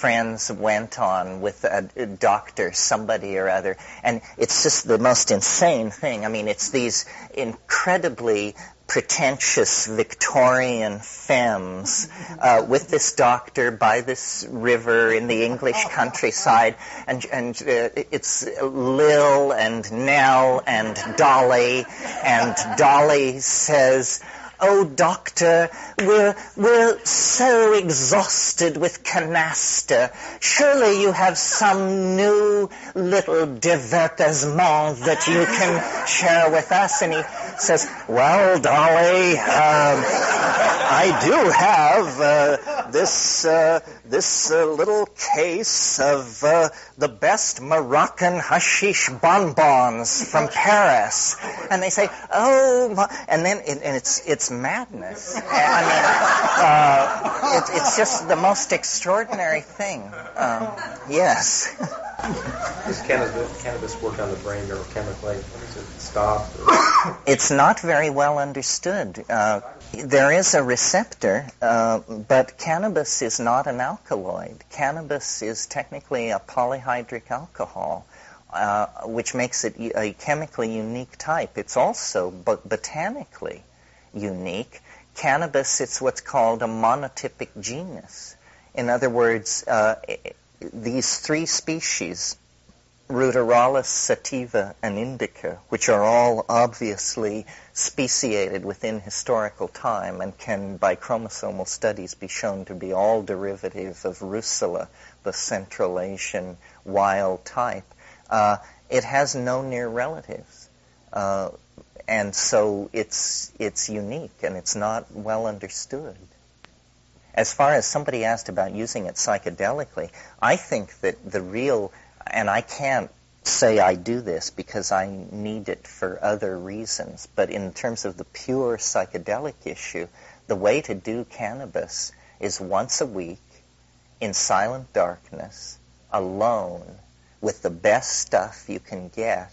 friends went on with a, doctor, somebody or other, and it's just the most insane thing. I mean, it's these incredibly pretentious Victorian femmes uh, with this doctor by this river in the English countryside, and, and uh, it's Lil and Nell and Dolly, and Dolly says, Oh, doctor, we're, we're so exhausted with canasta. Surely you have some new little divertissement that you can share with us. And he says, well, Dolly, um, I do have uh, this uh, this uh, little case of uh, the best Moroccan hashish bonbons from Paris, and they say, "Oh," and then and it's it's madness. I mean, uh, it, it's just the most extraordinary thing. Um, yes. Does cannabis, cannabis work on the brain neurochemically? chemically? Does it stop? It's not very well understood. There is a receptor, uh, but cannabis is not an alkaloid. Cannabis is technically a polyhydric alcohol, uh, which makes it a chemically unique type. It's also bot- botanically unique. Cannabis, it's what's called a monotypic genus. In other words, uh, these three species, Ruderalis, sativa, and indica, which are all obviously speciated within historical time and can, by chromosomal studies, be shown to be all derivative of Ruderalis, the Central Asian wild type, uh, it has no near relatives. Uh, and so it's, it's unique and it's not well understood. As far as somebody asked about using it psychedelically, I think that the real, and I can't say I do this because I need it for other reasons, but in terms of the pure psychedelic issue, the way to do cannabis is once a week in silent darkness, alone, with the best stuff you can get,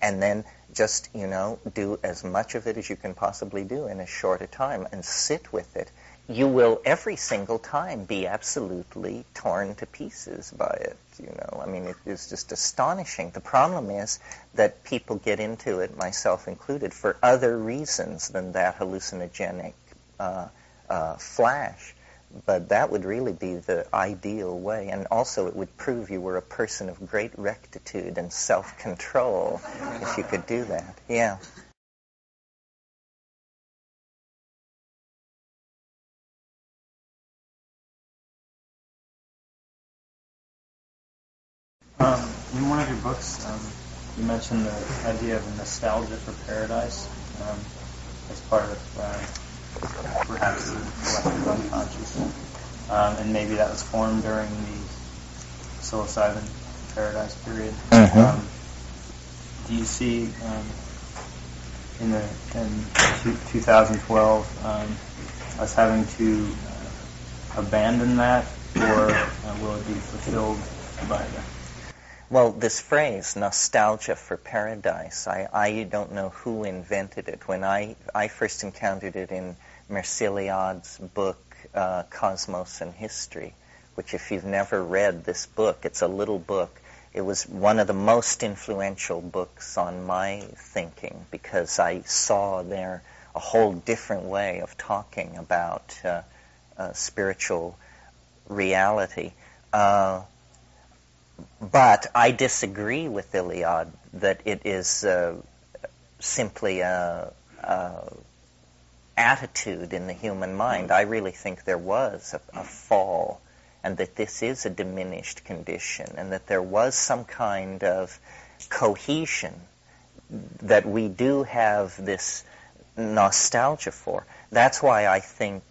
and then just, you know, do as much of it as you can possibly do in as short a time and sit with it you will every single time be absolutely torn to pieces by it. You know, I mean, it is just astonishing. The problem is that people get into it, myself included, for other reasons than that hallucinogenic uh, uh, flash. But that would really be the ideal way. And also, it would prove you were a person of great rectitude and self-control if you could do that. Yeah. Of your books, um, you mentioned the idea of nostalgia for paradise um, as part of uh, perhaps the collective unconscious, um, and maybe that was formed during the psilocybin paradise period. Um, do you see um, in the in 2012 us having to uh, abandon that, or uh, will it be fulfilled by the well, this phrase, nostalgia for paradise, I, I don't know who invented it. When I, I first encountered it in Mircea Eliade's book, uh, Cosmos and History, which if you've never read this book, it's a little book. It was one of the most influential books on my thinking because I saw there a whole different way of talking about uh, uh, spiritual reality. Uh, but I disagree with Eliade that it is uh, simply a, a, attitude in the human mind. I really think there was a, a fall, and that this is a diminished condition, and that there was some kind of cohesion that we do have this nostalgia for. That's why I think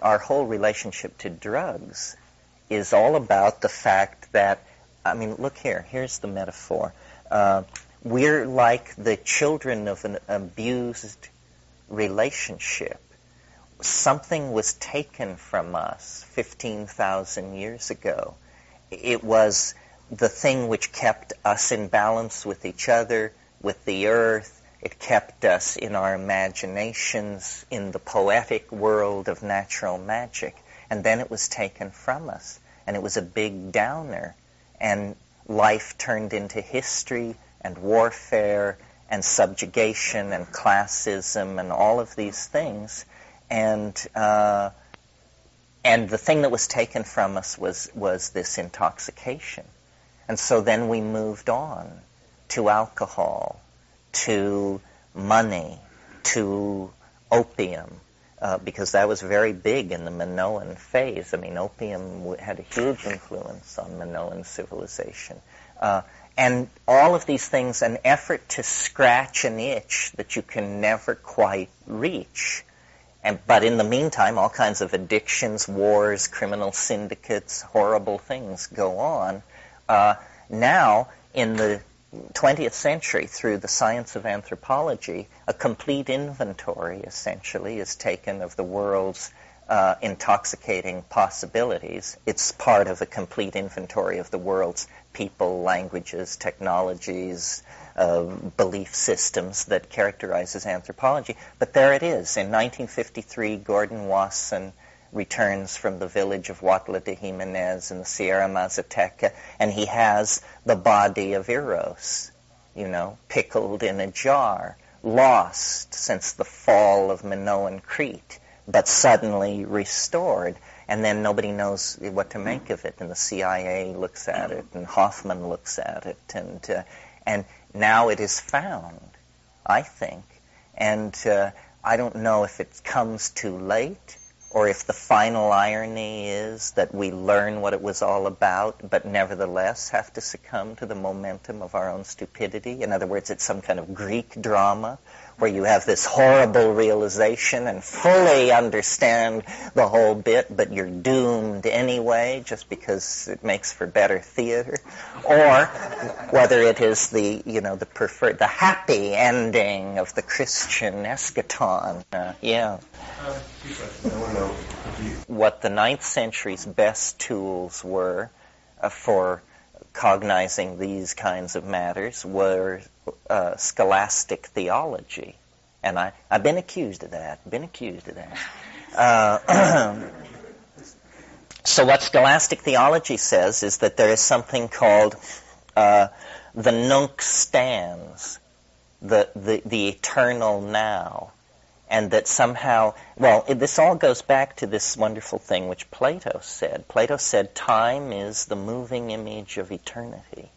our whole relationship to drugs is all about the fact that I mean, look here. Here's the metaphor. Uh, we're like the children of an abused relationship. Something was taken from us 15,000 years ago. It was the thing which kept us in balance with each other, with the earth. It kept us in our imaginations, in the poetic world of natural magic. And then it was taken from us and it was a big downer. And life turned into history and warfare and subjugation and classism and all of these things. And uh, and the thing that was taken from us was was this intoxication. And so then we moved on to alcohol, to money, to opium, uh, because that was very big in the Minoan phase. I mean, opium had a huge influence on Minoan civilization. Uh, and all of these things, an effort to scratch an itch that you can never quite reach. And, but in the meantime, all kinds of addictions, wars, criminal syndicates, horrible things go on. Uh, now, in the 20th century, through the science of anthropology, a complete inventory essentially is taken of the world's uh, intoxicating possibilities. It's part of a complete inventory of the world's people, languages, technologies, uh, belief systems that characterizes anthropology. But there it is. In 1953, Gordon Wasson returns from the village of Huautla de Jimenez in the Sierra Mazateca, and he has the body of Eros, you know, pickled in a jar, lost since the fall of Minoan Crete, but suddenly restored. And then nobody knows what to make of it, and the CIA looks at it, and Hofmann looks at it, and uh, and now it is found, I think, and uh, I don't know if it comes too late or if the final irony is that we learn what it was all about, but nevertheless have to succumb to the momentum of our own stupidity. In other words, it's some kind of Greek drama where you have this horrible realization and fully understand the whole bit, but you're doomed anyway just because it makes for better theater, or whether it is the you know the preferred the happy ending of the Christian eschaton. Uh, yeah. What the ninth century's best tools were uh, for cognizing these kinds of matters were uh, scholastic theology. And I, I've been accused of that, been accused of that. Uh, so what scholastic theology says is that there is something called uh, the nunc stans, the, the, the eternal now. And that somehow, well, it, this all goes back to this wonderful thing which Plato said. Plato said, time is the moving image of eternity.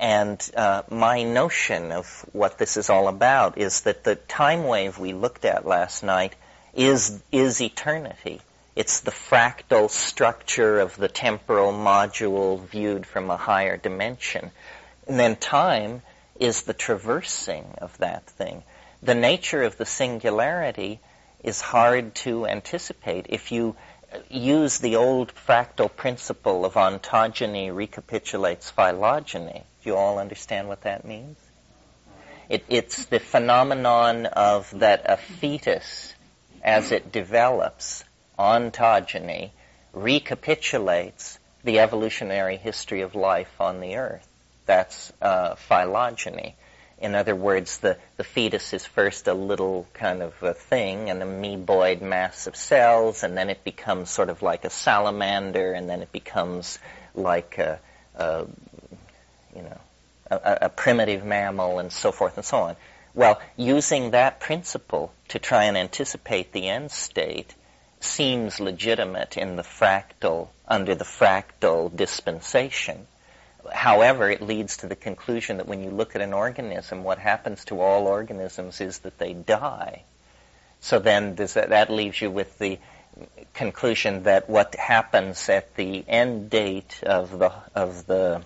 And uh, my notion of what this is all about is that the time wave we looked at last night is, is eternity. It's the fractal structure of the temporal module viewed from a higher dimension. And then time is the traversing of that thing. The nature of the singularity is hard to anticipate. If you use the old fractal principle of ontogeny recapitulates phylogeny, do you all understand what that means? It, it's the phenomenon of that a fetus, as it develops, ontogeny, recapitulates the evolutionary history of life on the earth. That's uh, phylogeny. In other words, the, the fetus is first a little kind of a thing, an amoeboid mass of cells, and then it becomes sort of like a salamander, and then it becomes like a, a you know, a, a primitive mammal and so forth and so on. Well, using that principle to try and anticipate the end state seems legitimate in the fractal, under the fractal dispensation. However, it leads to the conclusion that when you look at an organism, what happens to all organisms is that they die. So then that, that leaves you with the conclusion that what happens at the end date of the of the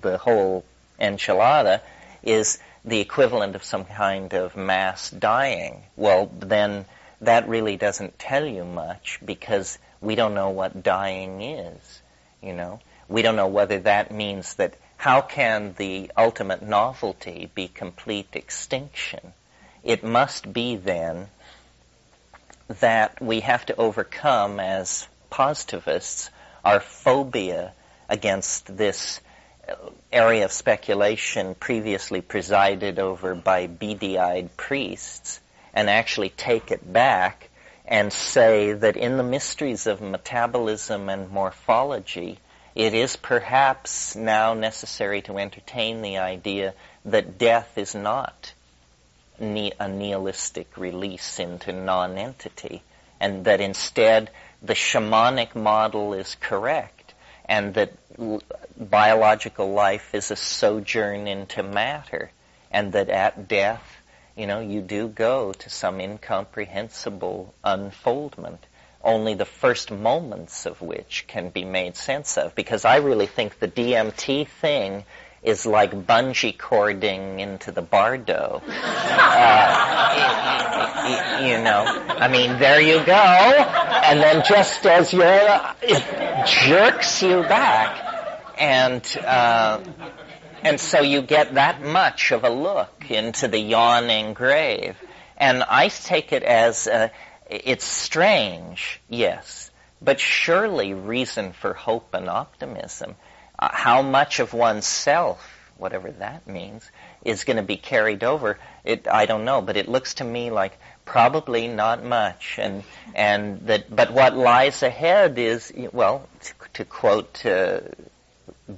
the whole enchilada is the equivalent of some kind of mass dying. Well, then that really doesn't tell you much because we don't know what dying is, you know. We don't know whether that means that how can the ultimate novelty be complete extinction? It must be then that we have to overcome as positivists our phobia against this uh, area of speculation previously presided over by beady-eyed priests and actually take it back and say that in the mysteries of metabolism and morphology, it is perhaps now necessary to entertain the idea that death is not a nihilistic release into non-entity, and that instead the shamanic model is correct, and that biological life is a sojourn into matter, and that at death you know, you do go to some incomprehensible unfoldment, only the first moments of which can be made sense of. Because I really think the DMT thing is like bungee cording into the bardo. Uh, you, know, I mean, there you go, and then just as you're, it jerks you back, and uh, and so you get that much of a look into the yawning grave. And I take it as uh, it's strange, yes, but surely reason for hope and optimism. Uh, how much of oneself, whatever that means, is going to be carried over, it, I don't know, but it looks to me like probably not much. And, and that, but what lies ahead is, well, to, to quote uh,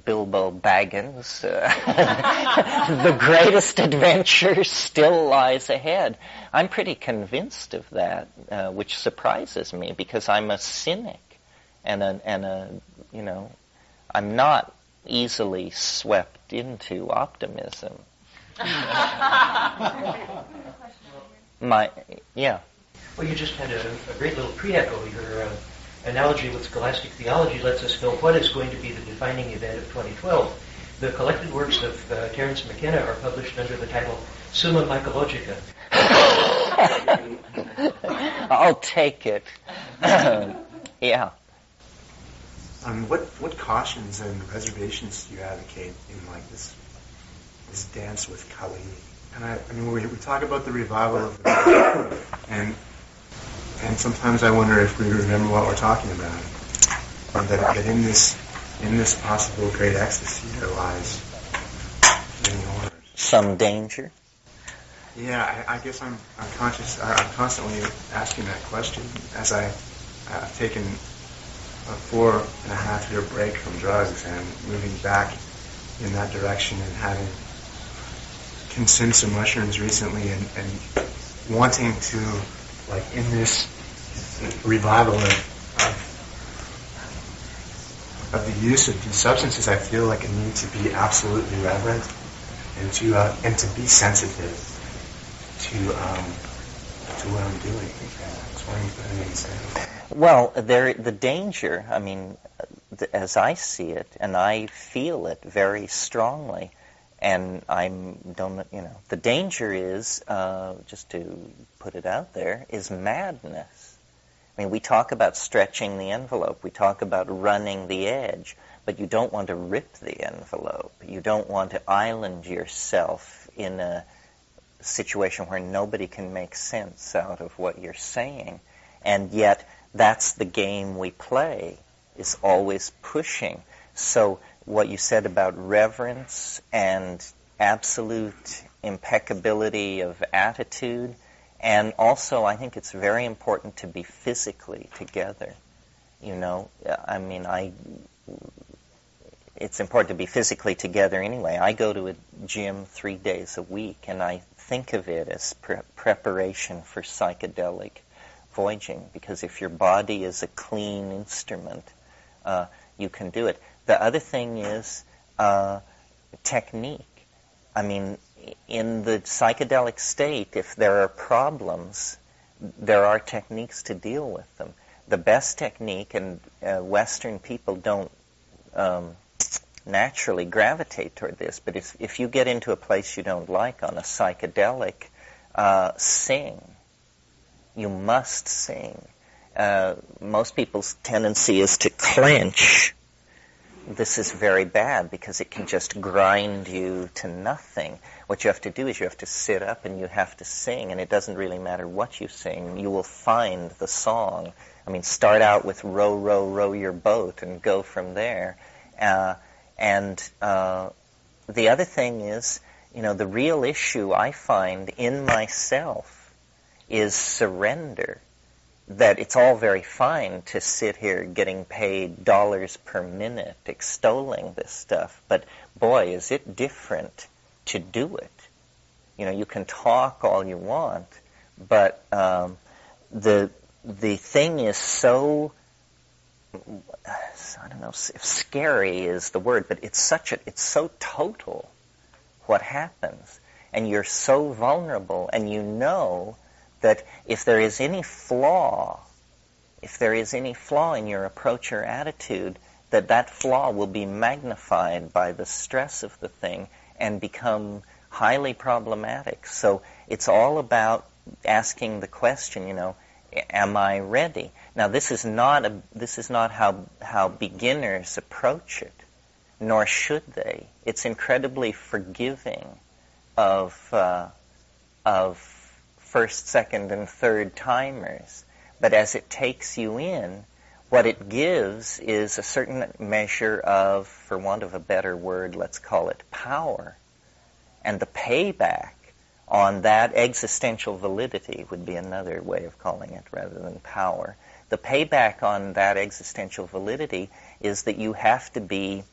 Bilbo Baggins, uh, the greatest adventure still lies ahead. I'm pretty convinced of that, uh, which surprises me because I'm a cynic and a, and a, you know, I'm not easily swept into optimism. My, yeah. Well, you just had a, a great little pre-echo. Your uh, analogy with scholastic theology lets us know what is going to be the defining event of 2012. The collected works of uh, Terence McKenna are published under the title Summa Mycologica. I'll take it. yeah. Um, what what cautions and reservations do you advocate in like this this dance with Kali? And I, I mean, we, we talk about the revival of the and and sometimes I wonder if we remember what we're talking about, and that, that in this in this possible great ecstasy there lies many horrors. Some danger. Yeah, I, I guess I'm I'm conscious. I'm constantly asking that question as I I've taken a four and a half year break from drugs and moving back in that direction and having consumed some mushrooms recently and, and wanting to like in this revival of, of, of the use of these substances, I feel like it needs to be absolutely reverent and to uh, and to be sensitive to um, to what I'm doing. Well, there the danger. I mean, as I see it, and I feel it very strongly, and I'm don't you know the danger is uh, just to put it out there is madness. I mean, we talk about stretching the envelope, we talk about running the edge, but you don't want to rip the envelope. You don't want to island yourself in a situation where nobody can make sense out of what you're saying. And yet, that's the game we play, is always pushing. So what you said about reverence and absolute impeccability of attitude, and also I think it's very important to be physically together. You know, I mean, I it's important to be physically together anyway. I go to a gym three days a week, and I think of it as pre- preparation for psychedelic voyaging. Because if your body is a clean instrument, uh, you can do it. The other thing is uh, technique. I mean, in the psychedelic state, if there are problems, there are techniques to deal with them. The best technique, and uh, Western people don't um, naturally gravitate toward this, but if, if you get into a place you don't like on a psychedelic, uh, sing. You must sing. Uh, most people's tendency is to clench this is very bad because it can just grind you to nothing. What you have to do is you have to sit up and you have to sing, and it doesn't really matter what you sing. You will find the song. I mean, start out with row, row, row your boat and go from there. Uh, and uh, the other thing is, you know, the real issue I find in myself is surrender. That it's all very fine to sit here getting paid dollars per minute extolling this stuff, but boy, is it different to do it. You know, you can talk all you want, but um, the the thing is so I don't know if scary is the word, but it's such a it's so total what happens, and you're so vulnerable, and you know that if there is any flaw, if there is any flaw in your approach or attitude, that that flaw will be magnified by the stress of the thing and become highly problematic. So it's all about asking the question, you know, am I ready? Now this is not a, this is not how how beginners approach it, nor should they. It's incredibly forgiving of uh, of first, second, and third timers. But as it takes you in, what it gives is a certain measure of, for want of a better word, let's call it power. And the payback on that existential validity would be another way of calling it rather than power. The payback on that existential validity is that you have to be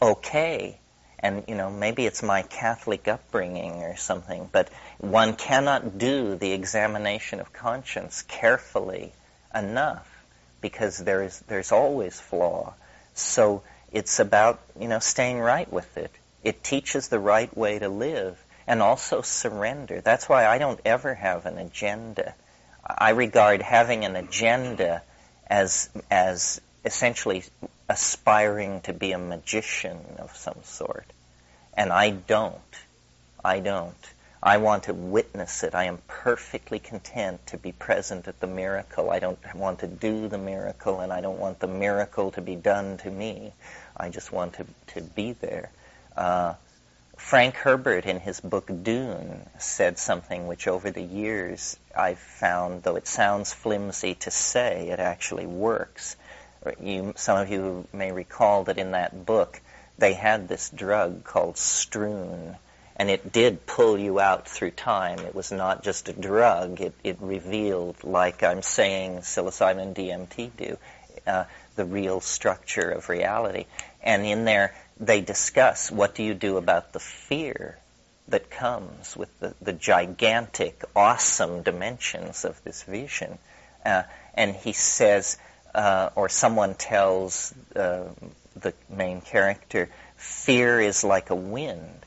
okay and you know maybe it's my Catholic upbringing or something, but one cannot do the examination of conscience carefully enough because there's there's always flaw. So it's about you know staying right with it. It teaches the right way to live and also surrender. That's why I don't ever have an agenda. I regard having an agenda as as essentially aspiring to be a magician of some sort. And I don't. I don't. I want to witness it. I am perfectly content to be present at the miracle. I don't want to do the miracle, and I don't want the miracle to be done to me. I just want to, to be there. Uh, Frank Herbert, in his book Dune, said something which over the years I've found, though it sounds flimsy to say, it actually works. You, some of you may recall that in that book they had this drug called Stroon, and it did pull you out through time. It was not just a drug. It, it revealed, like I'm saying psilocybin and DMT do, uh, the real structure of reality. And in there, they discuss what do you do about the fear that comes with the, the gigantic, awesome dimensions of this vision. Uh, and he says, uh, or someone tells uh, the main character, fear is like a wind,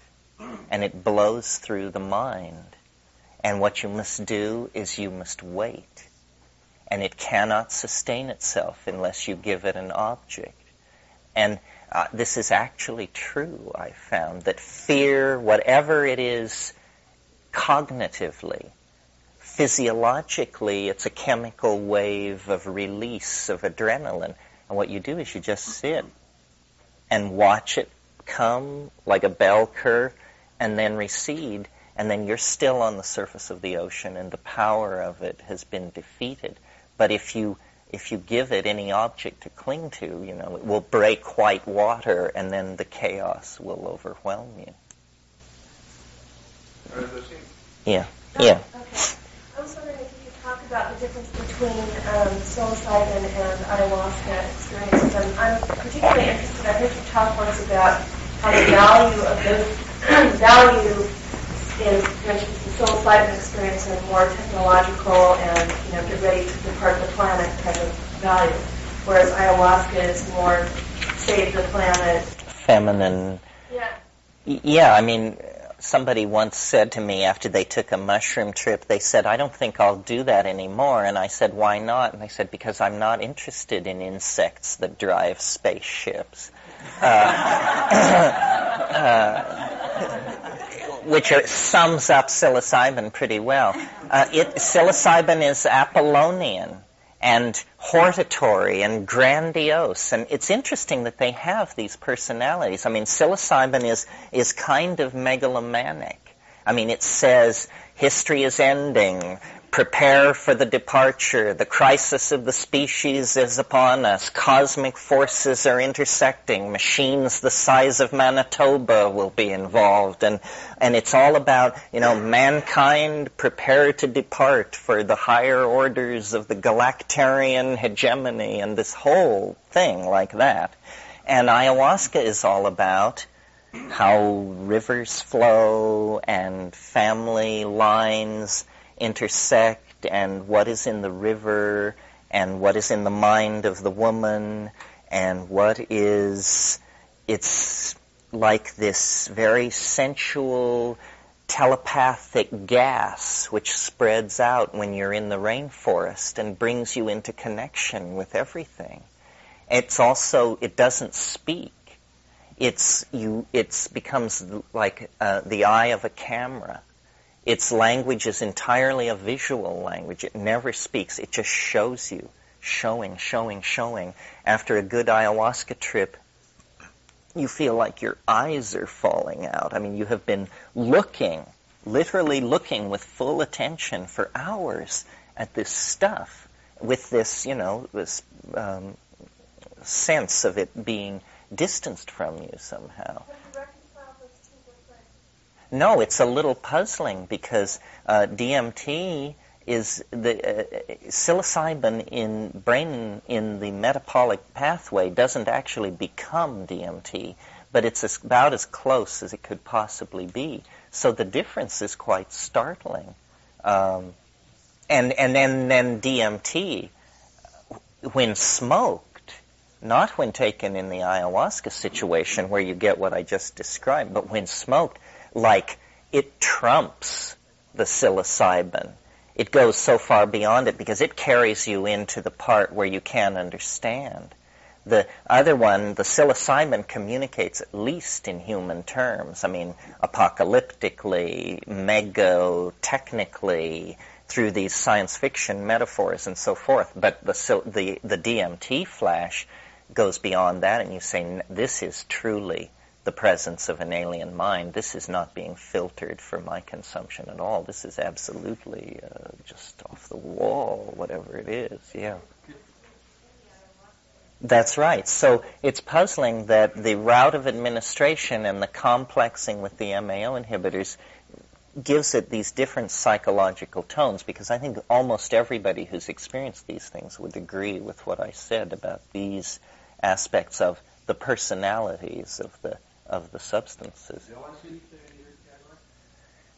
and it blows through the mind. And what you must do is you must wait. And it cannot sustain itself unless you give it an object. And uh, this is actually true, I found, that fear, whatever it is cognitively, physiologically, it's a chemical wave of release of adrenaline. And what you do is you just sit and watch it come like a bell curve and then recede, and then you're still on the surface of the ocean and the power of it has been defeated. But if you if you give it any object to cling to, you know, it will break white water and then the chaos will overwhelm you. Yeah. Oh, yeah. Okay. I was wondering if you could talk about the difference between um, psilocybin and ayahuasca experiences. I'm, I'm particularly interested. I heard you talk once about how the value of those value in, for instance, the psilocybin experience and more technological and you know get ready to depart the planet kind of value, whereas ayahuasca is more save the planet. Feminine. Yeah. Yeah, I mean, somebody once said to me after they took a mushroom trip, they said, I don't think I'll do that anymore. And I said, why not? And they said, because I'm not interested in insects that drive spaceships. Uh, uh, which sums up psilocybin pretty well. Uh, it, psilocybin is Apollonian and hortatory and grandiose. And it's interesting that they have these personalities. I mean, psilocybin is, is kind of megalomanic. I mean, it says history is ending, prepare for the departure. The crisis of the species is upon us. Cosmic forces are intersecting. Machines the size of Manitoba will be involved. And, and it's all about, you know, mankind prepare to depart for the higher orders of the galactarian hegemony and this whole thing like that. And ayahuasca is all about how rivers flow and family lines intersect and what is in the river and what is in the mind of the woman and what is it's like this very sensual telepathic gas which spreads out when you're in the rainforest and brings you into connection with everything. It's also it doesn't speak. It's you. It becomes like uh, the eye of a camera its language is entirely a visual language. It never speaks. It just shows you, showing, showing, showing. After a good ayahuasca trip, you feel like your eyes are falling out. I mean, you have been looking, literally looking with full attention for hours at this stuff with this, you know, this um, sense of it being distanced from you somehow. No, it's a little puzzling because uh, DMT is the uh, psilocybin in brain in the metabolic pathway doesn't actually become DMT, but it's about as close as it could possibly be. So the difference is quite startling. Um, and and then then DMT, when smoked, not when taken in the ayahuasca situation where you get what I just described, but when smoked, like it trumps the psilocybin. It goes so far beyond it because it carries you into the part where you can't understand. The other one, the psilocybin communicates at least in human terms. I mean, apocalyptically, mega technically, through these science fiction metaphors and so forth. But the, the, the DMT flash goes beyond that, and you say, this is truly the presence of an alien mind. This is not being filtered for my consumption at all. This is absolutely uh, just off the wall, whatever it is. Yeah. That's right. So it's puzzling that the route of administration and the complexing with the MAO inhibitors gives it these different psychological tones because I think almost everybody who's experienced these things would agree with what I said about these aspects of the personalities of the of the substances.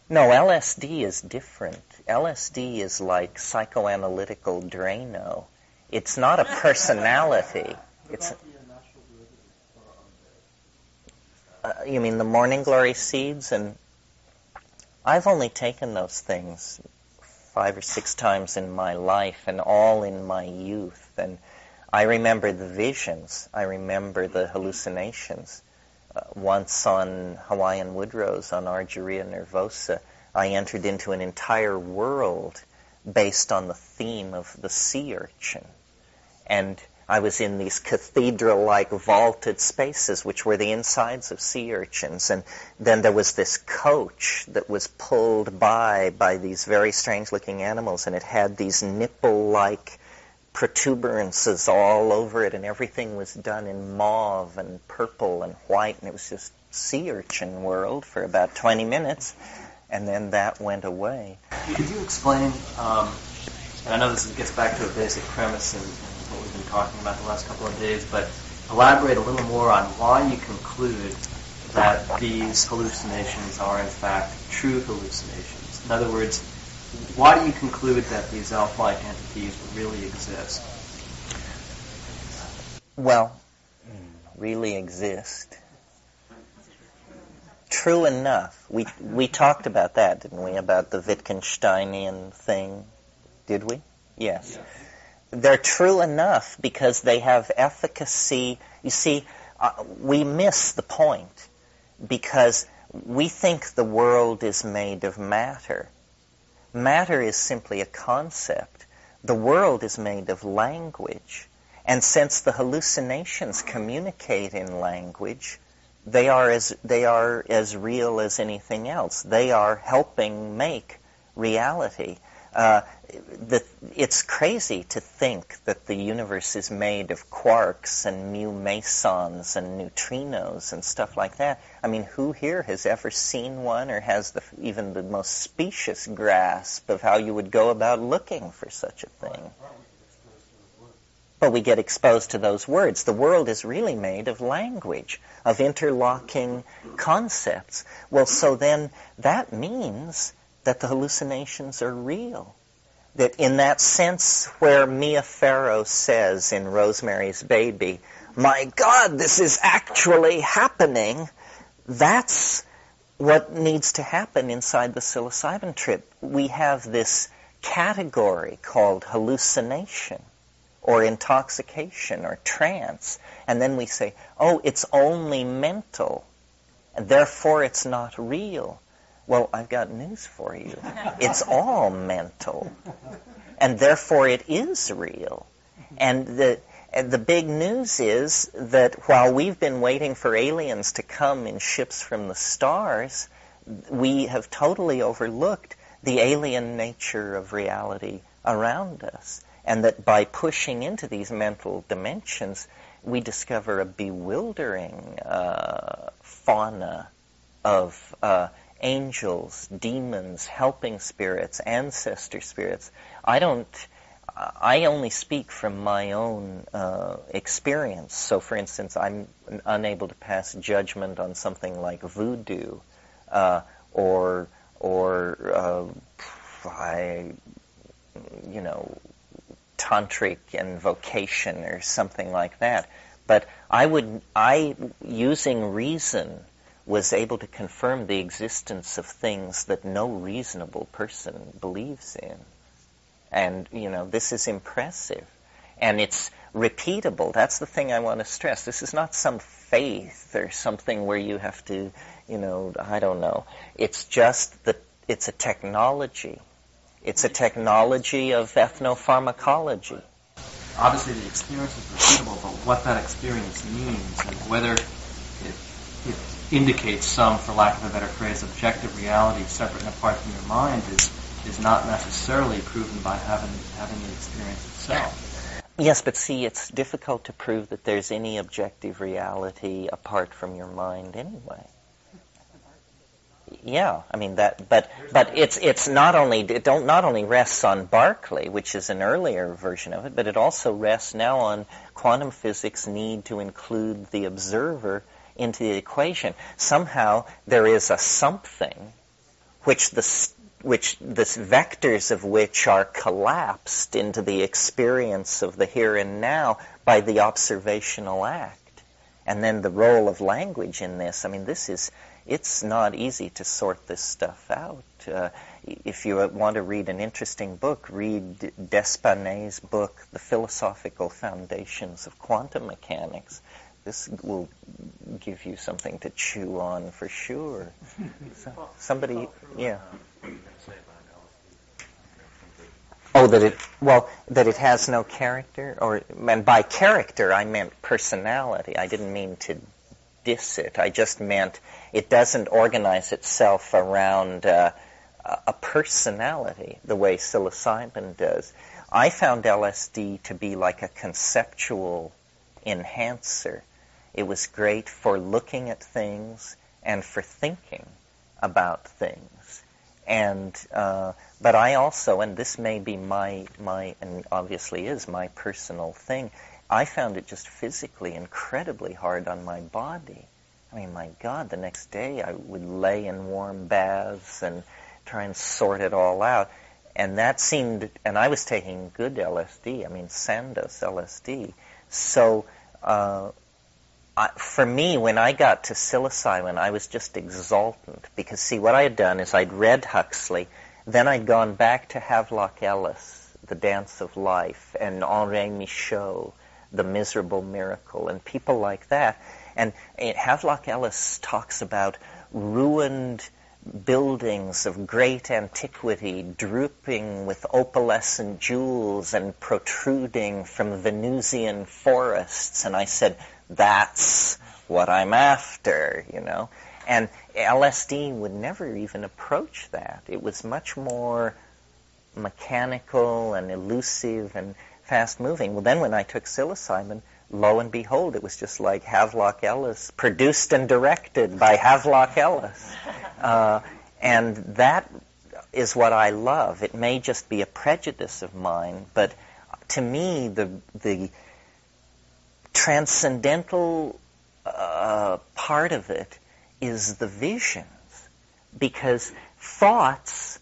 No, LSD is different. LSD is like psychoanalytical Drano. It's not a personality. It's uh, you mean the morning glory seeds and I've only taken those things five or six times in my life and all in my youth and I remember the visions. I remember the hallucinations once on Hawaiian woodrose on Argyreia nervosa, I entered into an entire world based on the theme of the sea urchin. And I was in these cathedral-like vaulted spaces, which were the insides of sea urchins. And then there was this coach that was pulled by by these very strange-looking animals, and it had these nipple-like protuberances all over it, and everything was done in mauve and purple and white, and it was just sea urchin world for about 20 minutes, and then that went away. Could you explain? Um, and I know this gets back to a basic premise and, what we've been talking about the last couple of days, but elaborate a little more on why you conclude that these hallucinations are in fact true hallucinations. In other words, why do you conclude that these alpha-like entities really exist? Well, really exist. True enough. We we talked about that, didn't we? About the Wittgensteinian thing. Did we? Yes. They're true enough because they have efficacy. You see, uh, we miss the point because we think the world is made of matter Matter is simply a concept. The world is made of language. And since the hallucinations communicate in language, they are as, they are as real as anything else. They are helping make reality. Uh, the, it's crazy to think that the universe is made of quarks and mu mesons and neutrinos and stuff like that. I mean, who here has ever seen one or has the, even the most specious grasp of how you would go about looking for such a thing? But we get exposed to those words. The world is really made of language, of interlocking concepts. Well, so then that means that the hallucinations are real that in that sense where Mia Farrow says in Rosemary's Baby, my God, this is actually happening, that's what needs to happen inside the psilocybin trip. We have this category called hallucination or intoxication or trance, and then we say, oh, it's only mental, and therefore it's not real. Well, I've got news for you. It's all mental. And therefore it is real. And the, and the big news is that while we've been waiting for aliens to come in ships from the stars, we have totally overlooked the alien nature of reality around us. And that by pushing into these mental dimensions, we discover a bewildering uh, fauna of uh, angels, demons, helping spirits, ancestor spirits. I don't. I only speak from my own uh, experience. So, for instance, I'm unable to pass judgment on something like voodoo, uh, or or uh, I, you know, tantric invocation or something like that. But I would, I using reason was able to confirm the existence of things that no reasonable person believes in. And, you know, this is impressive. And it's repeatable. That's the thing I want to stress. This is not some faith or something where you have to, you know, I don't know. It's just that it's a technology. It's a technology of ethnopharmacology. Obviously, the experience is repeatable, but what that experience means and whether indicates some, for lack of a better phrase, objective reality separate and apart from your mind is is not necessarily proven by having having the experience itself. Yes, but see, it's difficult to prove that there's any objective reality apart from your mind anyway. Yeah, I mean that, but but it's it's not only it don't not only rests on Berkeley, which is an earlier version of it, but it also rests now on quantum physics' need to include the observer into the equation. Somehow there is a something which the which the vectors of which are collapsed into the experience of the here and now by the observational act. And then the role of language in this. I mean, this is it's not easy to sort this stuff out. Uh, if you want to read an interesting book, read D'Espagnat's book, The Philosophical Foundations of Quantum Mechanics this will give you something to chew on for sure. So, somebody, yeah. Oh, that it well that it has no character, or and by character I meant personality. I didn't mean to diss it. I just meant it doesn't organize itself around uh, a personality the way psilocybin does. I found LSD to be like a conceptual enhancer it was great for looking at things and for thinking about things. And uh, but I also, and this may be my my, and obviously is my personal thing. I found it just physically incredibly hard on my body. I mean, my God, the next day I would lay in warm baths and try and sort it all out. And that seemed, and I was taking good LSD, I mean, Sandoz LSD. So uh, I, for me, when I got to psilocybin, I was just exultant because, see, what I had done is I'd read Huxley, then I'd gone back to Havelock Ellis, The Dance of Life, and Henri Michaux, The Miserable Miracle, and people like that. And eh, Havelock Ellis talks about ruined buildings of great antiquity drooping with opalescent jewels and protruding from Venusian forests. And I said, that's what I'm after, you know. And LSD would never even approach that. It was much more mechanical and elusive and fast moving. Well, then when I took psilocybin, lo and behold, it was just like Havelock Ellis, produced and directed by Havelock Ellis. Uh, and that is what I love. It may just be a prejudice of mine, but to me, the the transcendental uh, part of it is the visions, because thoughts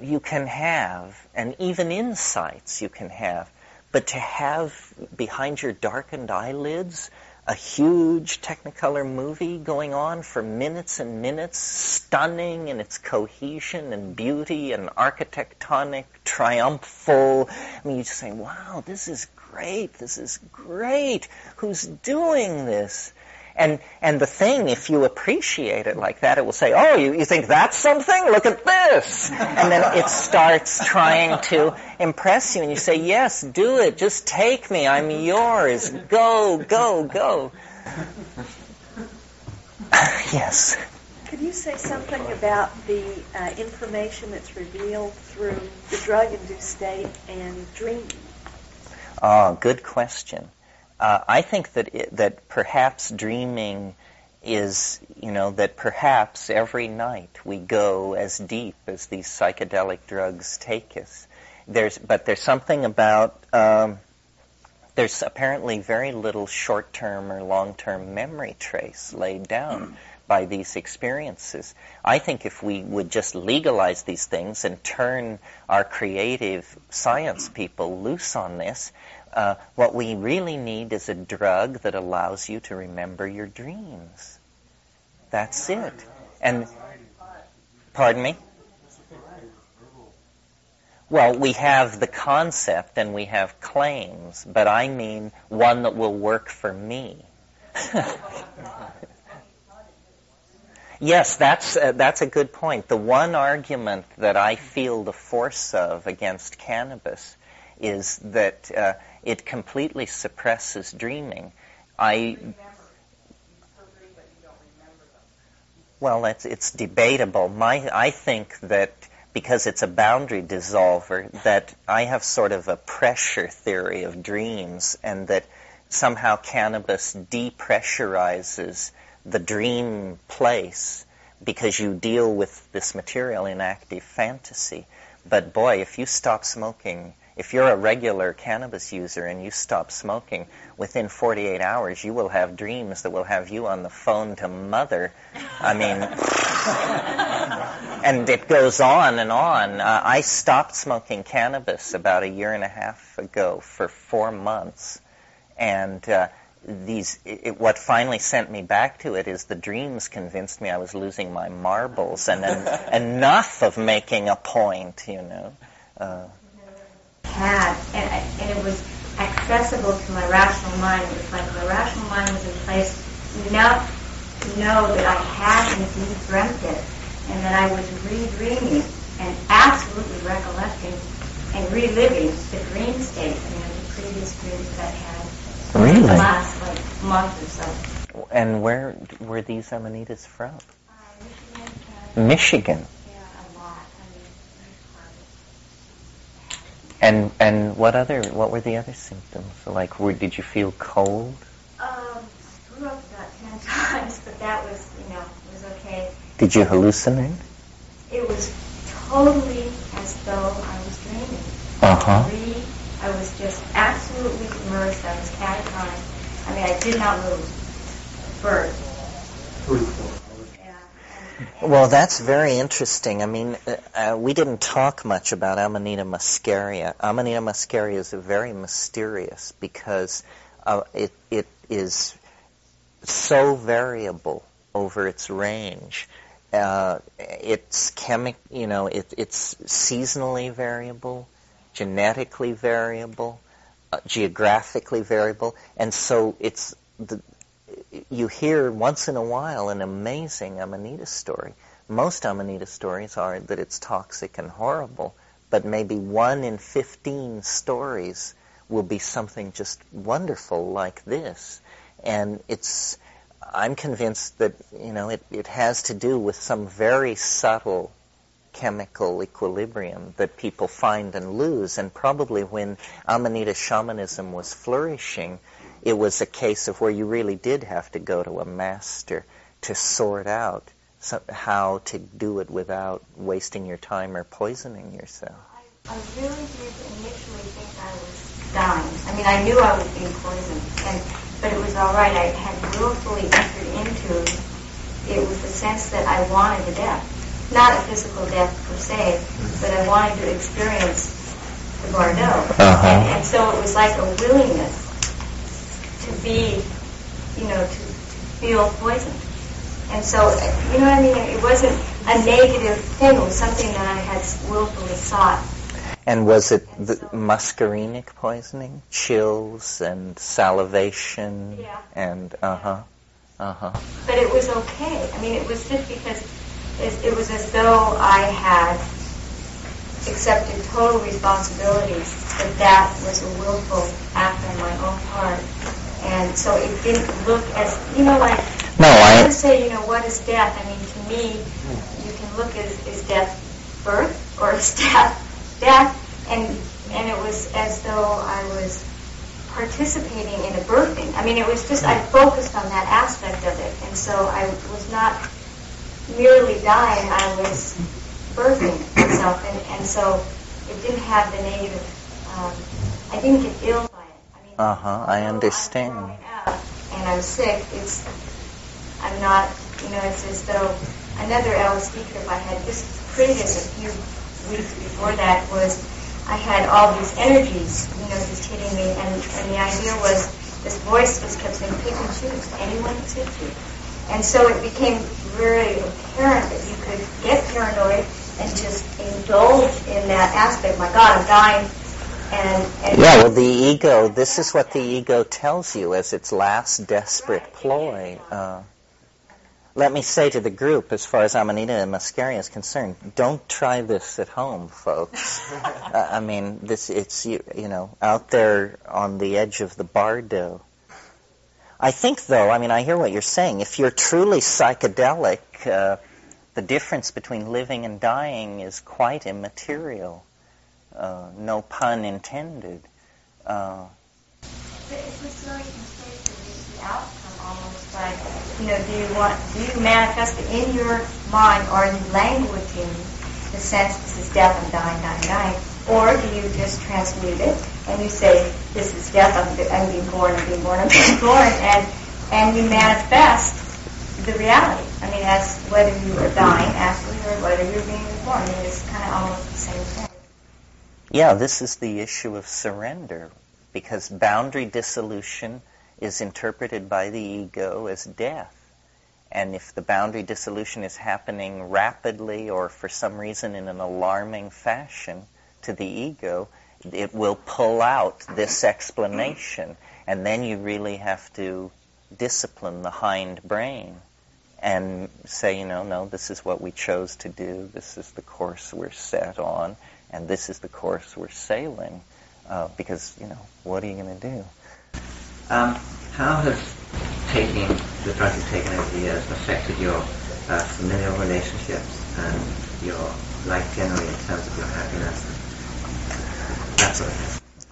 you can have, and even insights you can have, but to have behind your darkened eyelids a huge Technicolor movie going on for minutes and minutes, stunning in its cohesion and beauty and architectonic, triumphal. I mean, you just say, wow, this is great, this is great. Who's doing this? And, and the thing, if you appreciate it like that, it will say, oh, you, you think that's something? Look at this. And then it starts trying to impress you, and you say, yes, do it. Just take me. I'm yours. Go, go, go. yes. Could you say something about the uh, information that's revealed through the drug-induced state and dreaming? Oh, good question. Uh, I think that it, that perhaps dreaming is, you know, that perhaps every night we go as deep as these psychedelic drugs take us. There's, but there's something about um, there's apparently very little short-term or long-term memory trace laid down mm. By these experiences. I think if we would just legalize these things and turn our creative science people loose on this, uh, what we really need is a drug that allows you to remember your dreams. That's it. And, pardon me? Well, we have the concept and we have claims, but I mean one that will work for me. yes, that's uh, that's a good point. The one argument that I feel the force of against cannabis is that uh, it completely suppresses dreaming. I well, it's it's debatable. My I think that because it's a boundary dissolver, that I have sort of a pressure theory of dreams, and that somehow cannabis depressurizes the dream place because you deal with this material in active fantasy. But boy, if you stop smoking if you're a regular cannabis user and you stop smoking, within 48 hours you will have dreams that will have you on the phone to mother. I mean, and it goes on and on. Uh, I stopped smoking cannabis about a year and a half ago for four months, and uh, these it, what finally sent me back to it is the dreams convinced me I was losing my marbles and enough of making a point, you know. Uh, had, and, and it was accessible to my rational mind. It was like my rational mind was in place enough to know that I had indeed dreamt it, and that I was re-dreaming and absolutely recollecting and reliving the dream state, you know, the previous dreams that I had really? the last like month or so. And where were these amanitas from? Uh, Michigan. Michigan. And and what other what were the other symptoms? Like, were, did you feel cold? Um, threw up about ten times, but that was you know it was okay. Did you hallucinate? It was totally as though I was dreaming. Uh huh. I was just absolutely immersed. I was catatonic. I mean, I did not move. First. Well, that's very interesting. I mean, uh, uh, we didn't talk much about Amanita muscaria. Amanita muscaria is very mysterious because uh, it it is so variable over its range. Uh, it's chemic, you know, it, it's seasonally variable, genetically variable, uh, geographically variable, and so it's the, you hear once in a while an amazing Amanita story. Most Amanita stories are that it's toxic and horrible, but maybe one in 15 stories will be something just wonderful like this. And it's, I'm convinced that, you know, it, it has to do with some very subtle chemical equilibrium that people find and lose. And probably when Amanita shamanism was flourishing, it was a case of where you really did have to go to a master to sort out how to do it without wasting your time or poisoning yourself. I, really did initially think I was dying. I mean, I knew I was being poisoned, and but it was all right. I had willfully entered into it was the sense that I wanted the death, not a physical death per se, but I wanted to experience the Bardo, uh-huh. and, and so it was like a willingness to be, you know, to, to feel poisoned. And so, you know what I mean? It wasn't a negative thing. It was something that I had willfully sought. And was it the muscarinic poisoning? Chills and salivation? Yeah. And, uh-huh. Uh-huh. But it was okay. I mean, it was just because it, it was as though I had accepted total responsibilities, that that was a willful act on my own part. And so it didn't look as, you know, like no, I would say, you know, what is death? I mean, to me, you can look at is death birth or is death death? And and it was as though I was participating in a birthing. I mean, it was just I focused on that aspect of it, and so I was not merely dying. I was birthing myself, and and so it didn't have the negative. Um, I didn't get ill by it. I mean, uh huh. I understand. I'm and I'm sick. It's I'm not, you know, it's as though another LSD trip I had just previous, a few weeks before that, was I had all these energies, you know, just hitting me, and, and the idea was this voice just kept saying, pick and choose, anyone hit you. And so it became very apparent that you could get paranoid and just indulge in that aspect. My God, I'm dying. And, and yeah, well, the ego, this is what the ego tells you as its last desperate ploy. Uh, let me say to the group, as far as Amanita muscaria is concerned, don't try this at home, folks. uh, I mean, this it's you, you know out there on the edge of the bardo. I think, though, I mean, I hear what you're saying. If you're truly psychedelic, uh, the difference between living and dying is quite immaterial. Uh, no pun intended. Uh, it was really the outcome almost like you know, do you want, do you manifest it in your mind or in languaging the sense this is death, I'm dying, dying, dying, or do you just transmute it and you say this is death, I'm, being born, I'm being born, I'm being born, and and you manifest the reality. I mean, as whether you are dying actually or whether you're being born. I mean, it's kind of almost the same thing. Yeah, this is the issue of surrender because boundary dissolution is interpreted by the ego as death. And if the boundary dissolution is happening rapidly or for some reason in an alarming fashion to the ego, it will pull out this explanation. And then you really have to discipline the hind brain and say, you know, no, this is what we chose to do. This is the course we're set on. And this is the course we're sailing. Uh, because, you know, what are you going to do? Um, how has taking the drugs you've taken over the years affected your uh, familial relationships and your life generally in terms of your happiness and that sort of thing?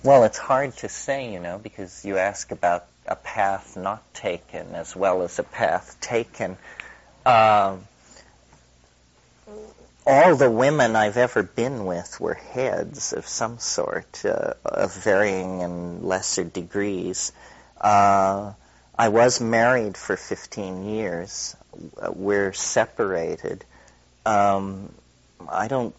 Well, it's hard to say, you know, because you ask about a path not taken as well as a path taken. Um, all the women I've ever been with were heads of some sort, uh, of varying and lesser degrees. Uh, I was married for 15 years. We're separated. Um, I don't.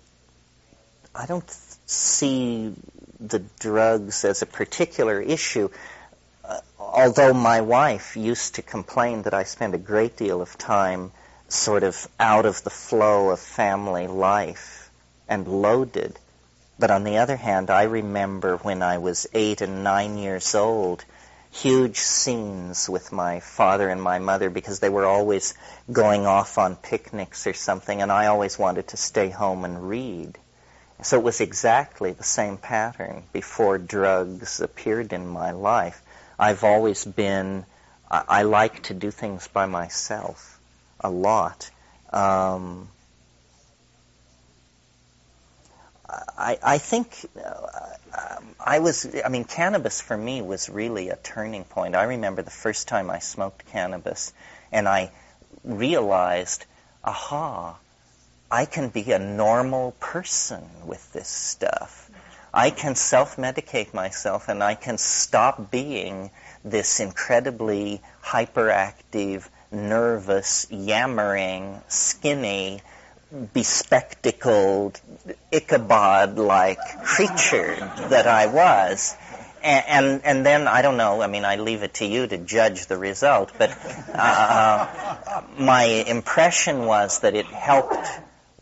I don't see the drugs as a particular issue. Uh, although my wife used to complain that I spend a great deal of time sort of out of the flow of family life and loaded. But on the other hand, I remember when I was eight and nine years old huge scenes with my father and my mother because they were always going off on picnics or something, and I always wanted to stay home and read. So it was exactly the same pattern before drugs appeared in my life. I've always been, I, I like to do things by myself a lot. Um, I, I think uh, I was, I mean, cannabis for me was really a turning point. I remember the first time I smoked cannabis and I realized, aha, I can be a normal person with this stuff. I can self-medicate myself and I can stop being this incredibly hyperactive, nervous, yammering, skinny, bespectacled, Ichabod-like creature that I was. And, and, and then I don't know. I mean, I leave it to you to judge the result. But uh, my impression was that it helped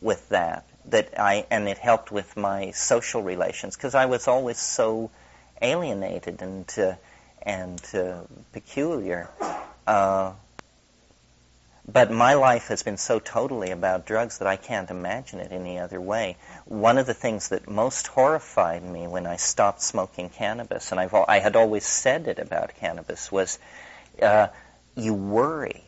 with that. That I and it helped with my social relations because I was always so alienated and uh, and uh, peculiar. Uh, but my life has been so totally about drugs that I can't imagine it any other way. One of the things that most horrified me when I stopped smoking cannabis, and I've, I had always said it about cannabis, was uh, you worry.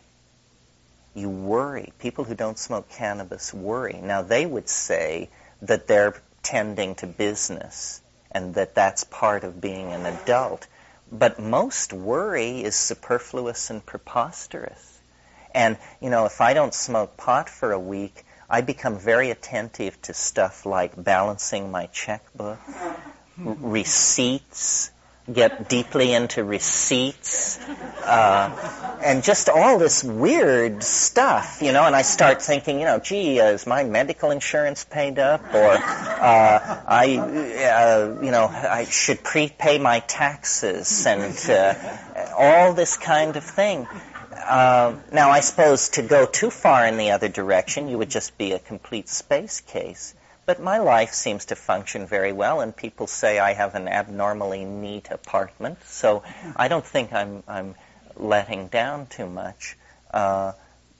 You worry. People who don't smoke cannabis worry. Now, they would say that they're tending to business and that that's part of being an adult. But most worry is superfluous and preposterous. And, you know, if I don't smoke pot for a week, I become very attentive to stuff like balancing my checkbook, receipts, get deeply into receipts, uh, and just all this weird stuff, you know, and I start thinking, you know, gee, uh, is my medical insurance paid up? Or uh, I, uh, you know, I should prepay my taxes and uh, all this kind of thing. Uh, now, I suppose to go too far in the other direction, you would just be a complete space case. But my life seems to function very well, and people say I have an abnormally neat apartment, so I don't think I'm, I'm letting down too much. Uh,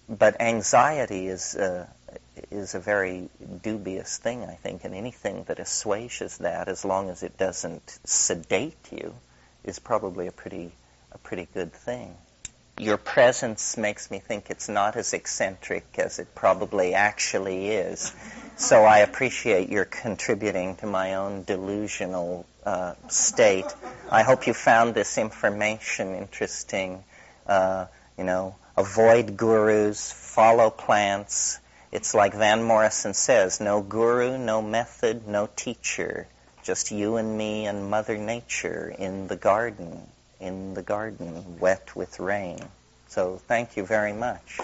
but anxiety is uh, is a very dubious thing, I think, and anything that assuages that, as long as it doesn't sedate you, is probably a pretty a pretty good thing your presence makes me think it's not as eccentric as it probably actually is. So I appreciate your contributing to my own delusional uh, state. I hope you found this information interesting. Uh, you know, avoid gurus, follow plants. It's like Van Morrison says, no guru, no method, no teacher. Just you and me and Mother Nature in the garden in the garden, wet with rain. So thank you very much.